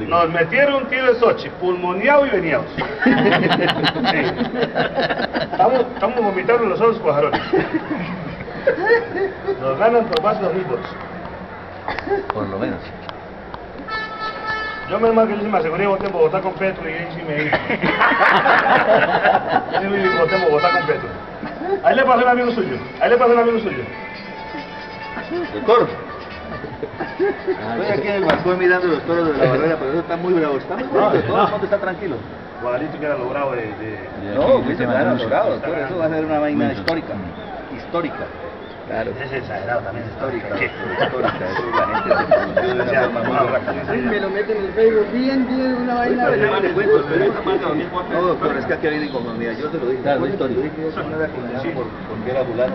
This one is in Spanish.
Nos metieron un tiro de Sochi, pulmoneado y veníamos. Sí. Estamos, estamos vomitando los ojos cuajarones. Nos ganan por más mil votos. Por lo menos. Yo menos mal que yo me aseguré voté en Bogotá con Petro y ahí sí me. Yo me voté en Bogotá con Petro. Ahí le pasó un amigo suyo. Ahí le pasó un amigo suyo. Doctor. Estoy aquí en el balcón mirando los toros de la barrera, está muy bravo. Está muy bonito, todo el mundo está tranquilo. Guadalito que era logrado de... de... No, que se van a logrado, doctor. Eso va a ser una vaina histórica. Histórica. Claro. Es exagerado también. Histórica. ¿Qué? Histórica. Eso la gente se. Me lo meten en el Facebook bien, bien, una vaina de No, pero es que aquí viene inconformidad. Yo se lo dije. Claro, Oye, histórico. yo dije eso no era condenado por, porque era fulano.